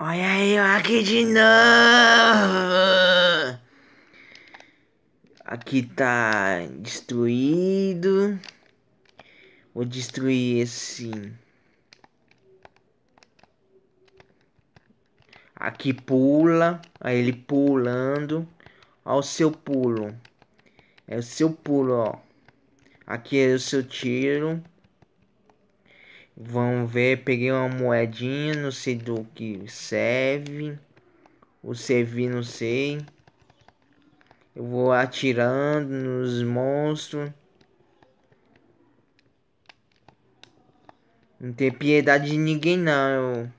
Olha eu aqui de novo. Aqui tá destruído. Vou destruir esse. Aqui pula. Aí ele pulando. Ó o seu pulo. É o seu pulo, ó. Aqui é o seu tiro. Vamos ver, peguei uma moedinha, não sei do que serve. O servir, não sei. Eu vou atirando nos monstros. Não tem piedade de ninguém não.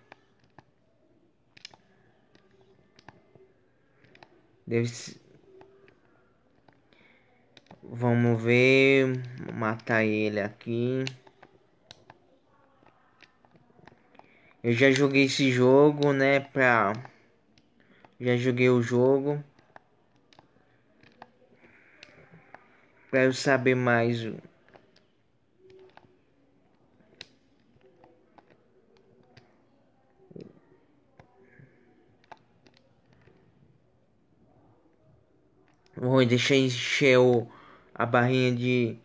Deve ser... Vamos ver. Matar ele aqui. Eu já joguei esse jogo, né, pra... Já joguei o jogo. Pra eu saber mais... Vou deixar encher o, a barrinha de...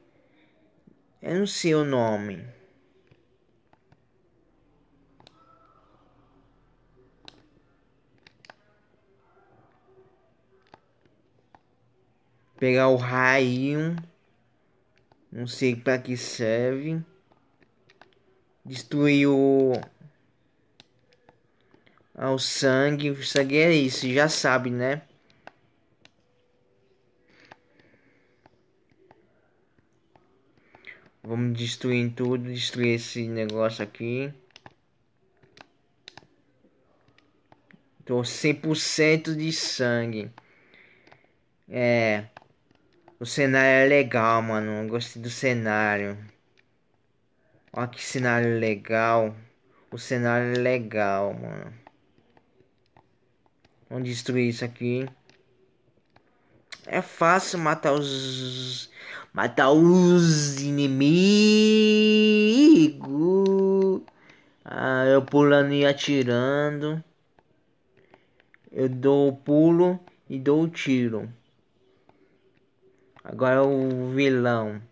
Eu não sei o nome. Pegar o raio. Não sei para que serve. Destruir o. Ah, o sangue. O sangue é isso, já sabe, né? Vamos destruir tudo, destruir esse negócio aqui. Tô 100% de sangue. É. O cenário é legal, mano. Eu gostei do cenário. Olha que cenário legal. O cenário é legal, mano. Vamos destruir isso aqui. É fácil matar os... Matar os inimigos. Ah, eu pulando e atirando. Eu dou o pulo e dou o tiro. Agora o vilão.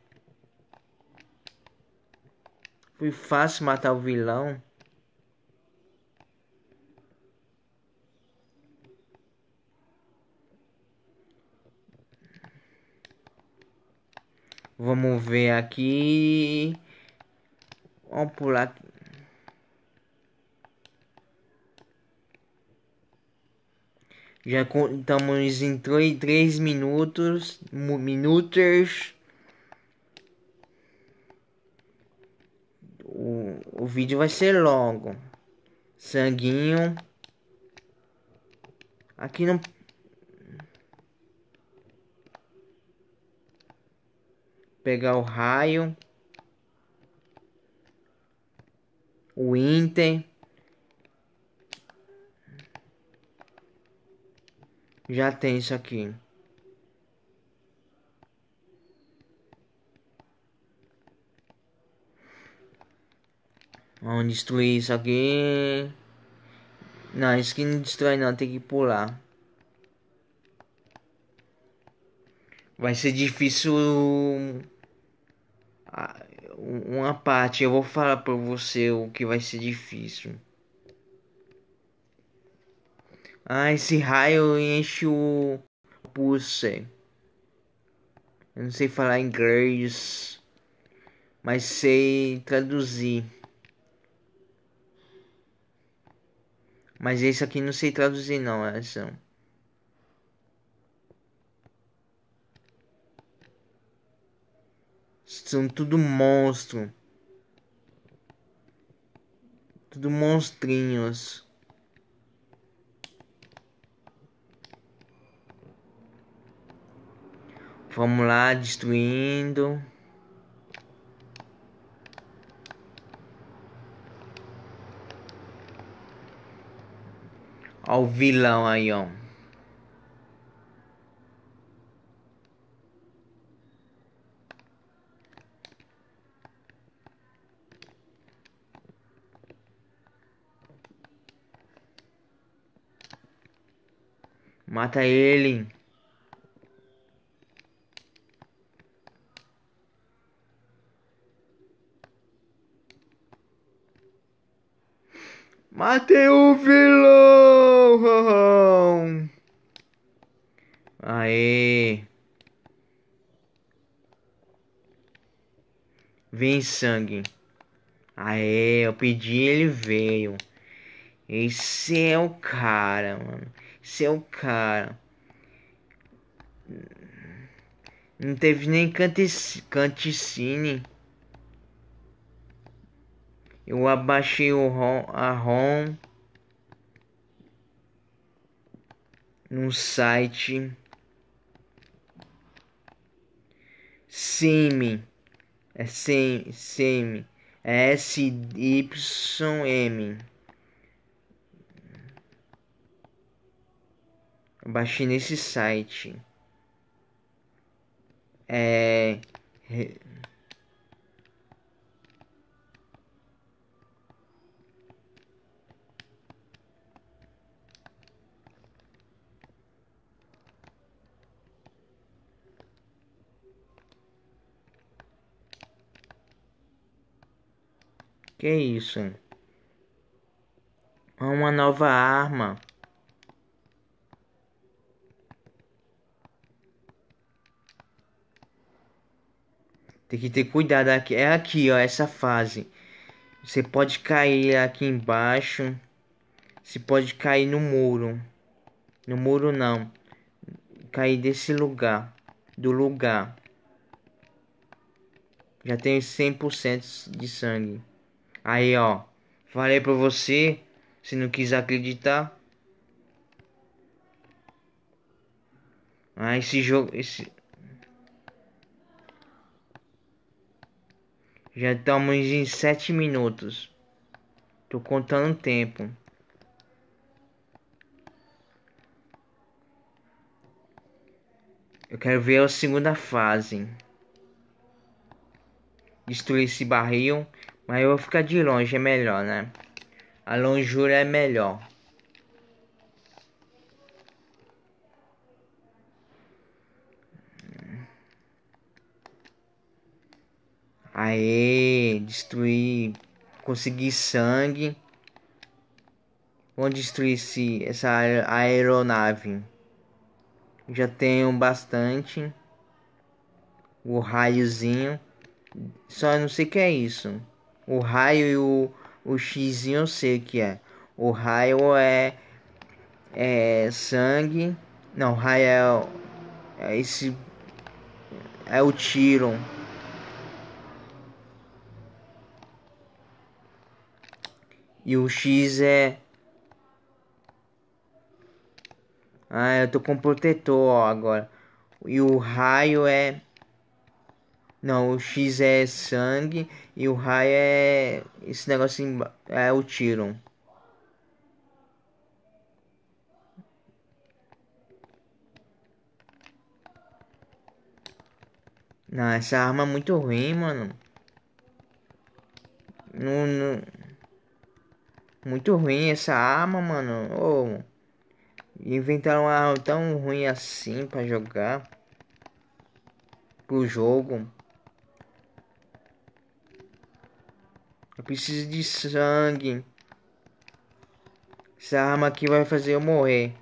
Foi fácil matar o vilão. Vamos ver aqui. Vamos pular aqui. Já estamos em 3 minutos. Minutos. O, o vídeo vai ser longo. Sanguinho. Aqui não. Pegar o raio. O Inter. Já tem isso aqui. Vamos destruir isso aqui. Não, isso aqui não destrói não, tem que pular. Vai ser difícil uma parte. Eu vou falar para você o que vai ser difícil. Ah, esse raio enche o pulse. Eu não sei falar inglês, mas sei traduzir. Mas esse aqui não sei traduzir não, essa. São tudo monstro. Tudo monstrinhos. Vamos lá, destruindo. Olha o vilão aí, ó. Mata ele. Matei o vilão! Aê! Vem sangue. Aê, eu pedi ele veio. Esse é o cara, mano. Esse é o cara. Não teve nem canticine. Eu abaixei o ROM, a ROM no site SIM. É SIM, SIM. É S-Y-M. baixei nesse site. É. Que isso? Uma nova arma. Tem que ter cuidado aqui. É aqui, ó, essa fase. Você pode cair aqui embaixo. Você pode cair no muro. No muro não. Cair desse lugar. Do lugar. Já tenho 100% de sangue. Aí, ó. Falei pra você. Se não quiser acreditar. Ah, esse jogo. Esse. Já estamos em 7 minutos. Tô contando o tempo. Eu quero ver a segunda fase. Destruir esse barril. Mas eu vou ficar de longe, é melhor, né? A longura é melhor. Aê, destruir, conseguir sangue. Vamos destruir esse, essa aeronave. Já tenho bastante. O raiozinho. Só não sei o que é isso. O raio e o, o X eu sei o que é. O raio é, é sangue. Não, raio é, é esse. É o tiro. E o X é. Ah, eu tô com protetor ó, agora. E o raio é. Não, o X é sangue e o raio é. Esse negocinho é o tiro. Não, essa arma é muito ruim, mano. Não, não... Muito ruim essa arma, mano. Oh, inventaram uma arma tão ruim assim para jogar. Pro jogo. Eu preciso de sangue. Essa arma aqui vai fazer eu morrer.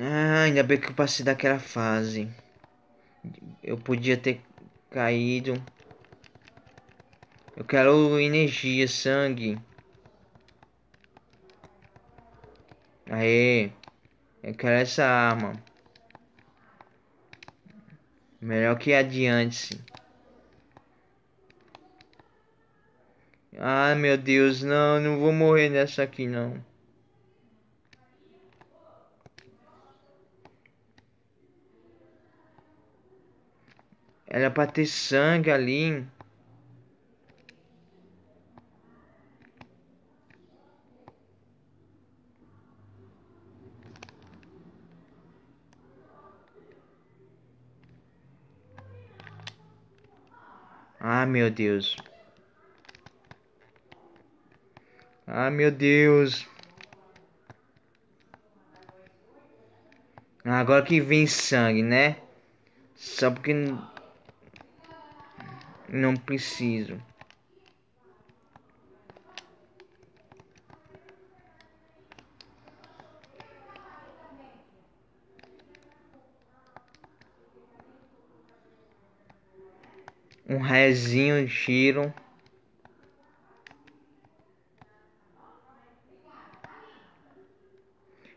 Ah, ainda bem que eu passei daquela fase. Eu podia ter caído. Eu quero energia, sangue. Aê. Eu quero essa arma. Melhor que adiante. Ai meu Deus, não, não vou morrer nessa aqui não. Era pra ter sangue ali. Ah, meu Deus. Ah, meu Deus. Ah, agora que vem sangue, né? Só porque não preciso. Um rezinho, tiro.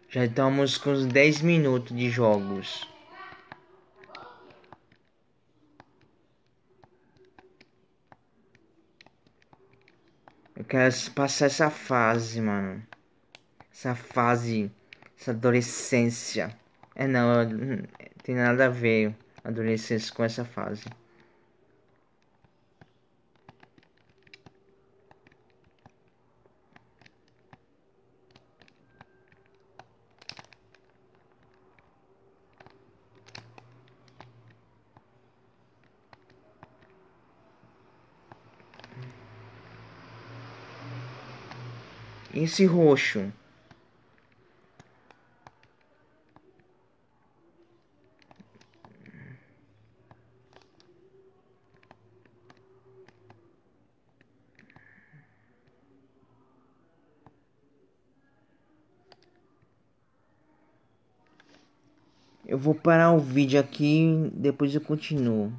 Já estamos com uns 10 minutos de jogos. Eu quero passar essa fase, mano. Essa fase, essa adolescência. É não, tem nada a ver adolescência com essa fase. Esse roxo? Eu vou parar o vídeo aqui, depois eu continuo.